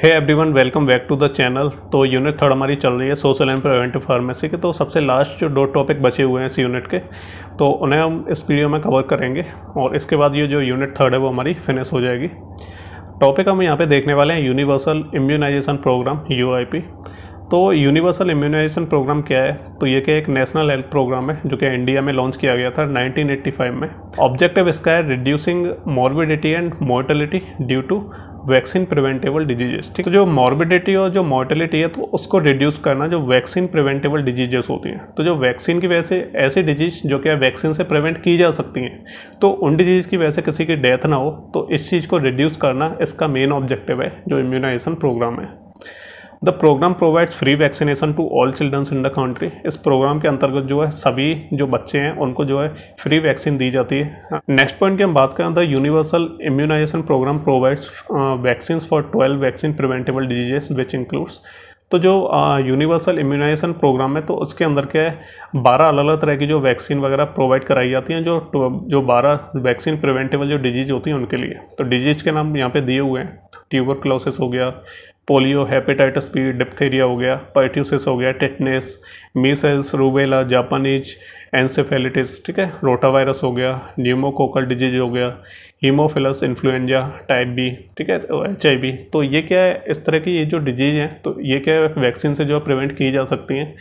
Hey everyone welcome back to the channel तो unit third हमारी चल रही है सोशल एंड प्रिवेंटिव फार्मेसी के। तो सबसे लास्ट जो दो टॉपिक बचे हुए हैं इस यूनिट के तो उन्हें हम इस वीडियो में कवर करेंगे और इसके बाद ये जो यूनिट थर्ड है वो हमारी फिनिश हो जाएगी। टॉपिक हम यहाँ पे देखने वाले हैं यूनिवर्सल इम्यूनाइजेशन प्रोग्राम UIP तो यूनिवर्सल इम्यूनाइजेशन प्रोग्राम क्या है? तो ये क्या एक नेशनल हेल्थ प्रोग्राम है जो कि इंडिया में लॉन्च किया गया था 1985 में। ऑब्जेक्टिव इसका है reducing morbidity and mortality due to vaccine preventable diseases, ठीक तो जो मॉर्बिडिटी और जो मॉर्टेलिटी है तो उसको रिड्यूस करना जो वैक्सीन प्रिवेंटेबल डिजीजेस होती हैं। तो जो वैक्सीन की वजह से ऐसी डिज़ीज़ जो कि वैक्सीन से प्रिवेंट की जा सकती हैं तो उन डिज़ीज़ की वजह से किसी की डेथ ना हो तो इस चीज़ को रिड्यूस करना इसका मेन ऑब्जेक्टिव है, जो इम्यूनाइजेशन प्रोग्राम है। The programme provides free vaccination to all childrens in the country इस प्रोग्राम के अंतर्गत जो है, सभी जो बच्चे हैं, उनको जो है फ्री वैक्सीन दी जाती है। नेक्स्ट पॉइंट की हम बात करें the universal immunisation programme provides vaccine for twelve vaccine preventable diseases which includes तो जो यूनिवर्सल इम्यूनाइजेशन प्रोग्राम है तो उसके अंदर क्या है, बारह अलग अलग तरह की जो वैक्सीन वगैरह प्रोवाइड कराई जाती हैं, जो जो बारह वैक्सीन प्रिवेंटेबल जो डिज़ीज़ होती हैं उनके लिए। तो डिज़ीज़ के नाम यहाँ पे दिए हुए हैं। ट्यूबर क्लोसिस हो गया पोलियो, हेपेटाइटिस बी, डिप्थेरिया हो गया पर्ट्यूसिस हो गया, tetanus, measles, rubella, Japanese encephalitis ठीक है रोटा वायरस हो गया न्यूमोकोकल डिज़ीज़ हो गया हीमोफिलस इन्फ्लुएंजा टाइप बी ठीक है एच आई बी तो ये क्या है, इस तरह की ये जो डिज़ीज़ हैं तो ये क्या है वैक्सीन से जो है प्रिवेंट की जा सकती हैं।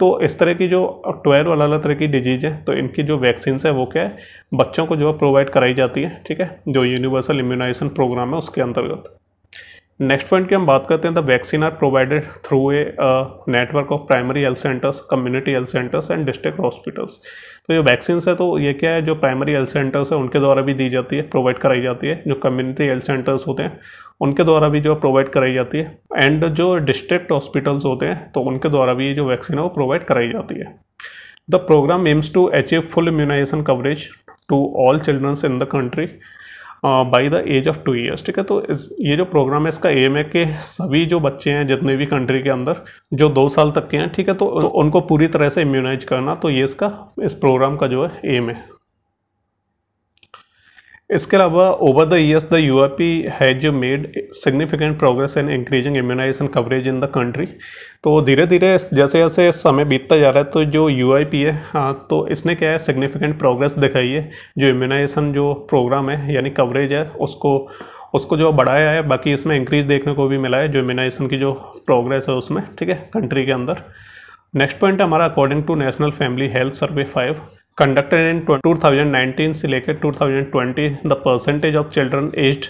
तो इस तरह की जो ट्वेल्व अलग अलग तरह की डिज़ीज़ है तो इनकी जो वैक्सीन है, वो क्या है, बच्चों को जो है प्रोवाइड कराई जाती है, ठीक है, जो यूनिवर्सल इम्यूनाइजेशन प्रोग्राम है उसके अंतर्गत। नेक्स्ट पॉइंट की हम बात करते हैं the vaccine are provided through a network of primary health centres community health centres and district hospitals तो जो वैक्सीन है तो ये क्या है, जो प्राइमरी हेल्थ सेंटर्स है, उनके द्वारा भी दी जाती है प्रोवाइड कराई जाती है। जो कम्युनिटी हेल्थ सेंटर्स होते हैं, उनके द्वारा भी जो प्रोवाइड कराई जाती है। एंड जो डिस्ट्रिक्ट हॉस्पिटल्स होते हैं तो उनके द्वारा भी ये जो वैक्सीन है, वो प्रोवाइड कराई जाती है। The programme aims to achieve full immunisation coverage to all childrens in the country by the age of two years ठीक है? तो इस ये जो प्रोग्राम है इसका एम है कि सभी जो बच्चे हैं जितने भी कंट्री के अंदर जो दो साल तक के हैं ठीक है? तो, तो उनको पूरी तरह से इम्यूनाइज करना तो ये इसका इस प्रोग्राम का जो है एम है। इसके अलावा over the years the U I P has made significant progress in increasing immunisation coverage in the country तो धीरे धीरे जैसे जैसे समय बीतता जा रहा है तो जो यू आई पी है हाँ तो इसने क्या है सिग्निफिकेंट प्रोग्रेस दिखाई है। जो इम्यूनाइजेशन जो प्रोग्राम है, यानी कवरेज है, उसको उसको जो बढ़ाया है, बाकी इसमें इंक्रीज देखने को भी मिला है, जो इम्यूनाइजेशन की जो प्रोग्रेस है उसमें, ठीक है कंट्री के अंदर। नेक्स्ट पॉइंट है हमारा according to national family health survey five conducted in 2019 से लेकर 2020 the percentage of children aged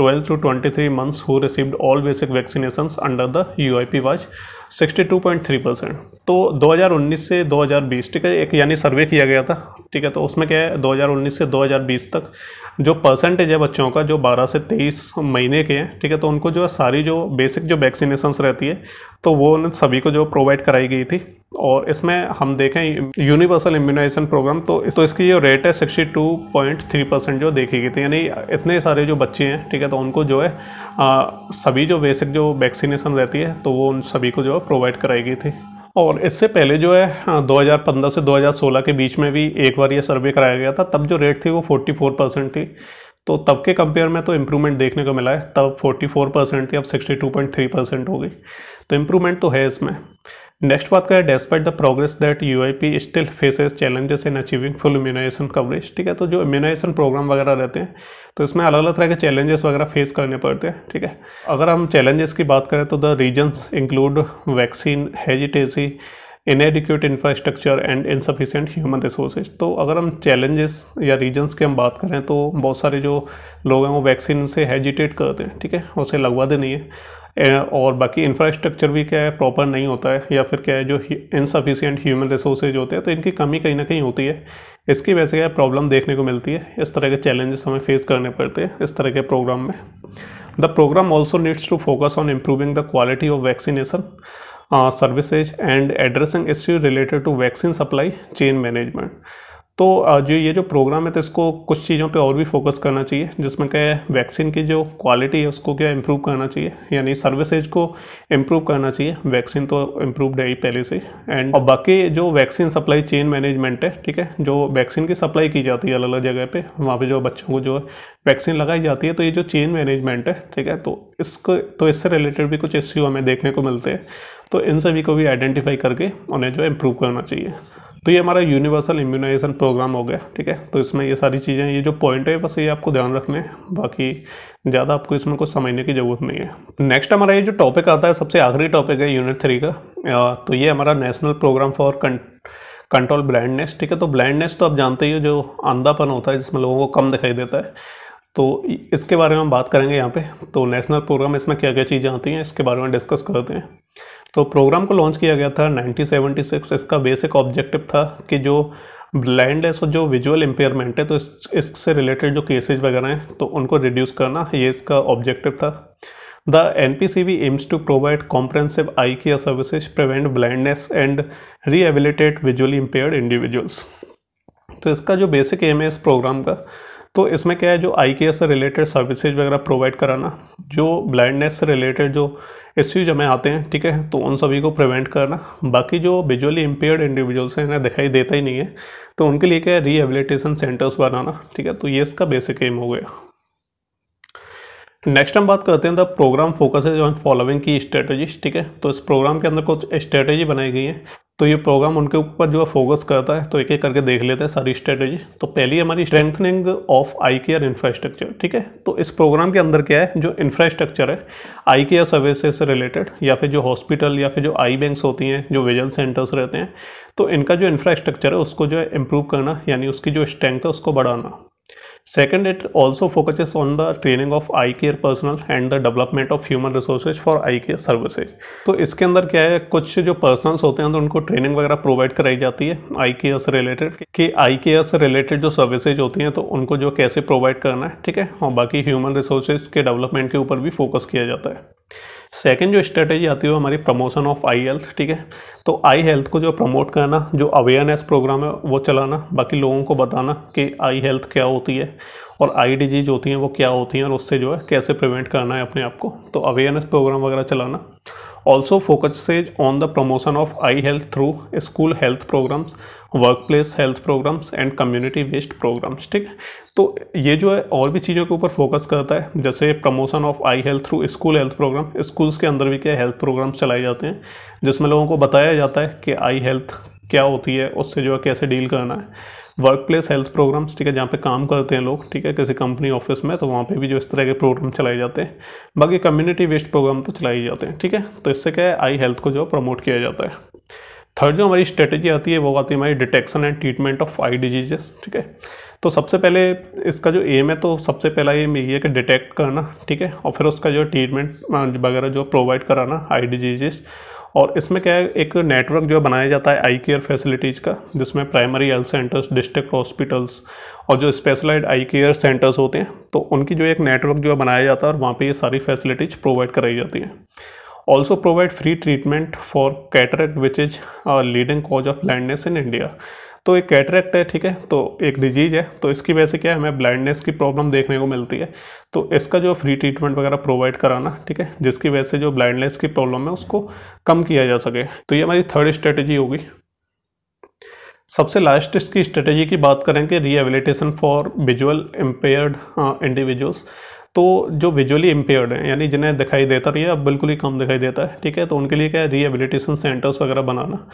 12 to 23 months who received all basic vaccinations under the U I P was 62.3 percent. तो 2019 से 2020 ठीक है, एक यानी सर्वे किया गया था, ठीक है तो उसमें क्या है 2019 से 2020 तक जो परसेंटेज है बच्चों का, जो 12 से 23 महीने के हैं, ठीक है तो उनको जो है सारी जो बेसिक जो वैक्सीनेशन रहती है तो वो उन सभी को जो प्रोवाइड कराई गई थी। और इसमें हम देखें यूनिवर्सल इम्यूनाइजेशन प्रोग्राम तो इस तो इसकी जो रेट है sixty two point three percent जो देखी गई थी, यानी इतने सारे जो बच्चे हैं, ठीक है तो उनको जो है आ, सभी जो बेसिक जो वैक्सीनेशन रहती है तो वो उन सभी को जो है प्रोवाइड कराई गई थी। और इससे पहले जो है 2015 से 2016 के बीच में भी एक बार ये सर्वे कराया गया था तब जो रेट थी वो 44 परसेंट थी। तो तब के कंपेयर में तो इम्प्रूवमेंट देखने को मिला है तब 44 परसेंट थी अब 62.3 परसेंट हो गई। तो इम्प्रूवमेंट तो है इसमें। नेक्स्ट बात करें despite the progress that U I P still faces challenges in achieving full immunisation coverage ठीक है? तो जो इम्यूनाइजेशन प्रोग्राम वगैरह रहते हैं तो इसमें अलग अलग तरह के चैलेंजेस वगैरह फेस करने पड़ते हैं, ठीक है? अगर हम चैलेंजेस की बात करें तो the reasons include vaccine hesitancy inadequate infrastructure and insufficient human resources तो अगर हम चैलेंजेस या रीजन्स की हम बात करें तो बहुत सारे जो लोग हैं, वो वैक्सीन से हेजिटेट करते हैं, ठीक है? उसे लगवाते नहीं है। और बाकी इंफ्रास्ट्रक्चर भी क्या है प्रॉपर नहीं होता है, या फिर क्या है, जो इनसफिशियंट ह्यूमन रिसोर्सेज होते हैं तो इनकी कमी कहीं ना कहीं होती है। इसकी वजह से क्या प्रॉब्लम देखने को मिलती है। इस तरह के चैलेंजेस हमें फेस करने पड़ते हैं, इस तरह के प्रोग्राम में। The programme also needs to focus on improving the quality of vaccination services and addressing issue related to vaccine supply chain management तो जो ये जो प्रोग्राम है तो इसको कुछ चीज़ों पे और भी फोकस करना चाहिए, जिसमें क्या वैक्सीन की जो क्वालिटी है उसको क्या इम्प्रूव करना चाहिए, यानी सर्विसेज़ को इम्प्रूव करना चाहिए वैक्सीन तो इम्प्रूवड है ही पहले से एंड और बाकी जो वैक्सीन सप्लाई चेन मैनेजमेंट है, ठीक है, जो वैक्सीन की सप्लाई की जाती है अलग अलग जगह पर वहाँ पर जो बच्चों को जो वैक्सीन लगाई जाती है तो ये जो चेन मैनेजमेंट है, ठीक है तो इसको तो इससे रिलेटेड भी कुछ इश्यू हमें देखने को मिलते हैं। तो इन सभी को भी आइडेंटिफाई करके उन्हें जो इम्प्रूव करना चाहिए। तो ये हमारा यूनिवर्सल इम्यूनाइजेशन प्रोग्राम हो गया, ठीक है? तो इसमें ये सारी चीज़ें ये जो पॉइंट है, बस ये आपको ध्यान रखने हैं, बाकी ज़्यादा आपको इसमें कुछ समझने की ज़रूरत नहीं है। नेक्स्ट हमारा ये जो टॉपिक आता है, सबसे आखिरी टॉपिक है यूनिट थ्री का तो ये हमारा national programme for control blindness ठीक है? तो ब्लाइंडनेस तो आप जानते ही हो, जो अंधापन होता है, जिसमें लोगों को कम दिखाई देता है। तो इसके बारे में हम बात करेंगे यहाँ पे। तो नेशनल प्रोग्राम इसमें क्या क्या चीज़ें आती हैं, इसके बारे में डिस्कस करते हैं। तो प्रोग्राम को लॉन्च किया गया था 1976 इसका बेसिक ऑब्जेक्टिव था कि जो ब्लाइंडनेस और जो विजुअल इम्पेयरमेंट है तो इस, इससे रिलेटेड जो केसेज वगैरह हैं तो उनको रिड्यूस करना, ये इसका ऑब्जेक्टिव था। The N P C V aims to provide comprehensive eye care services prevent blindness and rehabilitate visually impaired individuals तो इसका जो बेसिक एम है इस प्रोग्राम का तो इसमें क्या है, जो आई केयर से रिलेटेड सर्विसेज़ वगैरह प्रोवाइड कराना, जो ब्लाइंडनेस से रिलेटेड जो इश्यूज़ हमें आते हैं, ठीक है तो उन सभी को प्रिवेंट करना। बाकी जो विजुअली इम्पेयर्ड इंडिविजुअल्स हैं, इन्हें दिखाई देता ही नहीं है तो उनके लिए क्या है रीहेबिलिटेशन सेंटर्स बनाना, ठीक है तो ये इसका बेसिक एम हो गया। नेक्स्ट हम बात करते हैं the programme focus on following key strategies ठीक है तो इस प्रोग्राम के अंदर कुछ स्ट्रेटजी बनाई गई है। तो ये प्रोग्राम उनके ऊपर जो है फोकस करता है तो एक एक करके देख लेते हैं सारी स्ट्रेटेजी तो पहली हमारी strengthening of eye care infrastructure ठीक है? तो इस प्रोग्राम के अंदर क्या है? जो इंफ्रास्ट्रक्चर है आई केयर सर्विसेज़ से रिलेटेड या फिर जो हॉस्पिटल या फिर जो आई बैंक्स होती हैं, जो विजन सेंटर्स रहते हैं तो इनका जो इंफ्रास्ट्रक्चर है, उसको जो है इम्प्रूव करना, यानी उसकी जो स्ट्रेंथ है, उसको बढ़ाना। Second, it also focuses on the training of eye care personnel and the development of human resources for eye care services. तो इसके अंदर क्या है कुछ जो पर्सनल्स होते हैं तो उनको ट्रेनिंग वगैरह प्रोवाइड कराई जाती है आई केयर से रिलेटेड कि आई केयर से रिलेटेड जो सर्विसेज़ होती हैं तो उनको जो कैसे प्रोवाइड करना है ठीक है? और बाकी ह्यूमन रिसोर्सेज के डेवलपमेंट के ऊपर भी फोकस किया जाता है। सेकेंड जो स्ट्रेटेजी आती है हमारी प्रमोशन ऑफ़ आई हेल्थ ठीक है? तो आई हेल्थ को जो प्रमोट करना जो अवेयरनेस प्रोग्राम है वो चलाना बाकी लोगों को बताना कि आई हेल्थ क्या होती है। और आई डिज़ीज़ होती हैं, वो क्या होती हैं और उससे जो है कैसे प्रिवेंट करना है अपने आप को? तो अवेयरनेस प्रोग्राम वगैरह चलाना। Also focuses on the promotion of eye health through school health programmes workplace health programmes and community based programmes ठीक है? तो ये जो है और भी चीज़ों के ऊपर फोकस करता है, जैसे promotion of eye health through school health programme schools के अंदर भी क्या हेल्थ प्रोग्राम्स चलाए जाते हैं, जिसमें लोगों को बताया जाता है कि आई हेल्थ क्या होती है, उससे जो है कैसे डील करना है। वर्क प्लेस हेल्थ प्रोग्राम्स ठीक है, जहाँ पे काम करते हैं लोग, ठीक है, किसी कंपनी ऑफ़िस में तो वहाँ पे भी जो इस तरह के प्रोग्राम चलाए जाते हैं। बाकी कम्युनिटी बेस्ड प्रोग्राम तो चलाए जाते हैं, ठीक है। तो इससे क्या है आई हेल्थ को जो प्रमोट किया जाता है। थर्ड जो हमारी स्ट्रेटेजी आती है, वो आती है हमारी detection and treatment of eye diseases ठीक है। तो सबसे पहले इसका जो एम है तो सबसे पहला एम यही है कि डिटेक्ट करना, ठीक है, और फिर उसका जो ट्रीटमेंट वगैरह जो प्रोवाइड कराना आई डिजीजेस और इसमें क्या है, एक नेटवर्क जो बनाया जाता है आई केयर फैसिलिटीज़ का, जिसमें primary health centres district hospitals और जो स्पेशलाइड आई केयर सेंटर्स होते हैं तो उनकी जो एक नेटवर्क जो बनाया जाता है और वहाँ पर ये सारी फैसिलिटीज़ प्रोवाइड कराई जाती हैं। Also provide free treatment for cataract which is leading cause of blindness in India तो एक कैटरेक्ट है, ठीक है? तो एक डिज़ीज़ है। तो इसकी वजह से क्या है, हमें ब्लाइंडनेस की प्रॉब्लम देखने को मिलती है। तो इसका जो फ्री ट्रीटमेंट वगैरह प्रोवाइड कराना, ठीक है? जिसकी वजह से जो ब्लाइंडनेस की प्रॉब्लम है, उसको कम किया जा सके। तो ये हमारी थर्ड स्ट्रेटेजी होगी। सबसे लास्ट इसकी स्ट्रेटेजी की बात करें कि rehabilitation for visual impaired individuals तो जो विजुअली इम्पेयर्ड हैं, यानी जिन्हें दिखाई देता रही है अब बिल्कुल ही कम दिखाई देता है, ठीक है? तो उनके लिए क्या है? रिहेबिलिटेशन सेंटर्स वगैरह बनाना।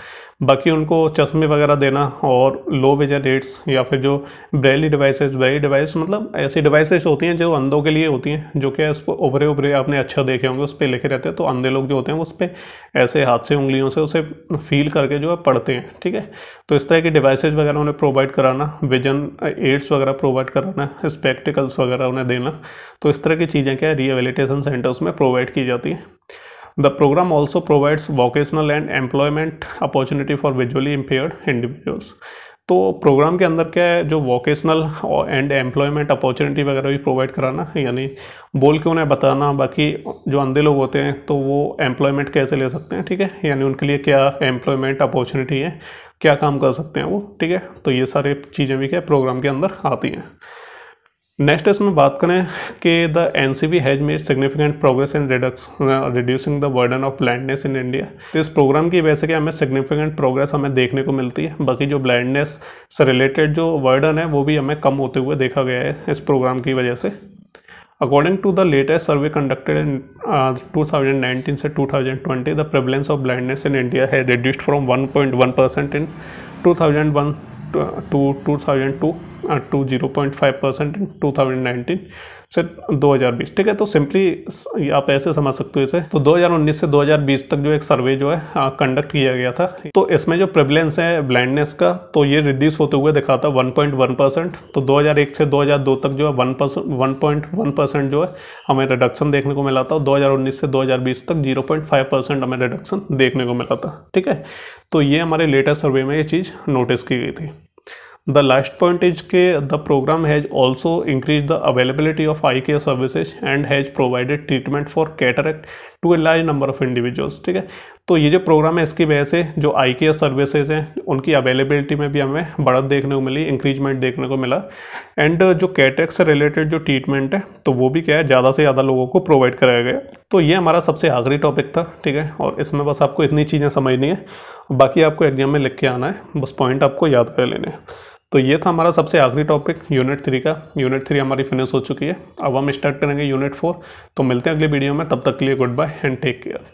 बाकी उनको चश्मे वगैरह देना और लो विजन रेट्स या फिर जो ब्रेली डिवाइसेस ब्रेली डिवाइस मतलब ऐसी डिवाइसेस होती हैं जो अंधों के लिए होती हैं, जो क्या है उसको उभरे उभरे आपने अच्छा देखे होंगे, उस पर लिखे रहते हैं तो अंधे लोग जो होते हैं उस पर ऐसे हाथ से, उंगलियों से उसे फील करके जो है पढ़ते हैं, ठीक है? तो इस तरह की डिवाइसेज वगैरह उन्हें प्रोवाइड कराना विजन एड्स वगैरह प्रोवाइड कराना स्पेक्टिकल्स वगैरह उन्हें देना तो इस तरह की चीज़ें क्या है? रिहेबिलिटेशन सेंटर्स में प्रोवाइड की जाती हैं। The programme also provides vocational and employment opportunity for visually impaired individuals तो प्रोग्राम के अंदर क्या है? जो वोकेशनल एंड एम्प्लॉयमेंट अपॉर्चुनिटी वगैरह भी प्रोवाइड कराना, यानी बोल के उन्हें बताना, बाकी जो अंधे लोग होते हैं तो वो एम्प्लॉयमेंट कैसे ले सकते हैं, ठीक है? यानी उनके लिए क्या एम्प्लॉयमेंट अपॉर्चुनिटी है? क्या काम कर सकते हैं वो, ठीक है? तो ये सारे चीज़ें भी क्या प्रोग्राम के अंदर आती हैं। नेक्स्ट इसमें बात करें कि the N C B has made significant progress in reducing the burden of blindness in India तो इस प्रोग्राम की वजह से क्या हमें सिग्निफिकेंट प्रोग्रेस हमें देखने को मिलती है? बाकी जो ब्लाइंडनेस से रिलेटेड जो बर्डन है, वो भी हमें कम होते हुए देखा गया है इस प्रोग्राम की वजह से। According to the latest survey conducted in two thousand nineteen से two thousand twenty the prevalence of blindness in India है reduced from one point one percent in two thousand one to two thousand two to zero point five percent in two thousand nineteen से 2020 ठीक है तो simply आप ऐसे समझ सकते हो इसे। तो 2019 से 2020 तक जो एक सर्वे जो है कंडक्ट किया गया था। तो इसमें जो प्रेवलेंस है ब्लाइंडनेस का तो ये रिड्यूस होते हुए दिखाता है 1.1 परसेंट तो 2001 से 2002 तक जो है वन परसेंट वन परसेंट जो है, हमें रिडक्शन देखने को मिला था। 2019 से 2020 तक 0.5 परसेंट हमें रिडक्शन देखने को मिला था। ठीक है तो ये हमारे लेटेस्ट सर्वे में ये चीज़ नोटिस की गई थी। The last point is के the program has also increased the availability of eye care services and has provided treatment for cataract to a large number of individuals, ठीक है? तो ये जो प्रोग्राम है, इसकी वजह से जो आई केयर सर्विसेज़ हैं, उनकी अवेलेबिलिटी में भी हमें बढ़त देखने को मिली इंक्रीजमेंट देखने को मिला। एंड जो कैटेक से रिलेटेड जो ट्रीटमेंट है तो वो भी क्या है, ज़्यादा से ज़्यादा लोगों को प्रोवाइड कराया गया। तो ये हमारा सबसे आखिरी टॉपिक था, ठीक है? और इसमें बस आपको इतनी चीज़ें समझनी है, बाकी आपको एग्ज़ाम में लिख के आना है, बस पॉइंट आपको याद कर लेने हैं। तो ये था हमारा सबसे आखिरी टॉपिक यूनिट थ्री का। यूनिट थ्री हमारी फिनिश हो चुकी है। अब हम स्टार्ट करेंगे यूनिट फोर तो मिलते हैं अगले वीडियो में। तब तक के लिए goodbye and take care